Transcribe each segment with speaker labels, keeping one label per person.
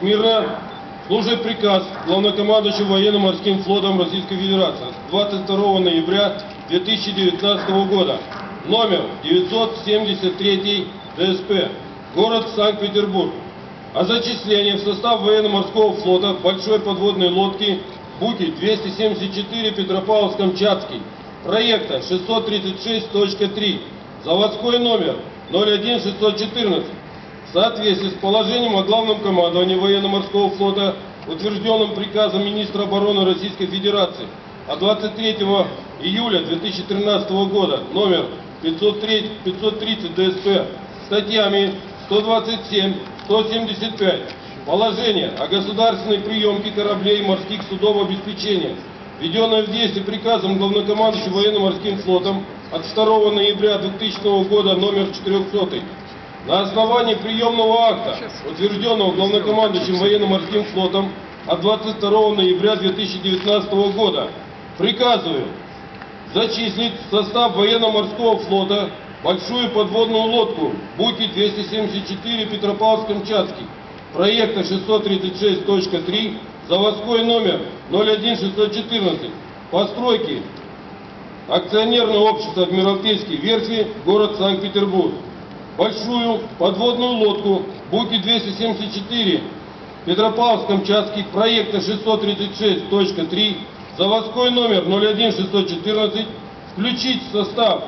Speaker 1: Смирно служит приказ главнокомандующего военно-морским флотом Российской Федерации от 22 ноября 2019 года, номер 973 ДСП, город Санкт-Петербург, о зачислении в состав военно-морского флота большой подводной лодки Буки-274 Петропавловск-Камчатский, проекта 636.3, заводской номер 01614, в соответствии с положением о главном командовании военно-морского флота, утвержденным приказом министра обороны Российской Федерации от 23 июля 2013 года, номер 503 530 ДСП, статьями 127, 175, положение о государственной приемке кораблей и морских судов обеспечения, введенное в действие приказом главнокомандующего военно-морским флотом от 2 ноября 2000 года, номер 400, на основании приемного акта, утвержденного главнокомандующим военно-морским флотом от 22 ноября 2019 года, приказываю зачислить в состав военно-морского флота большую подводную лодку Буки-274 Петропавловск-Камчатский, проекта 636.3, заводской номер 01614, постройки акционерное общество Адмиралтейские верфи, город Санкт-Петербург. Большую подводную лодку Буки-274 Петропавловск-Камчатский проекта 636.3, заводской номер 01614, включить в состав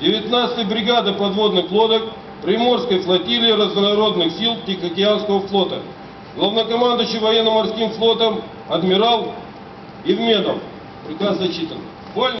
Speaker 1: 19-й бригады подводных лодок Приморской флотилии разнородных сил Тихоокеанского флота. Главнокомандующий военно-морским флотом адмирал Евменов. Приказ зачитан.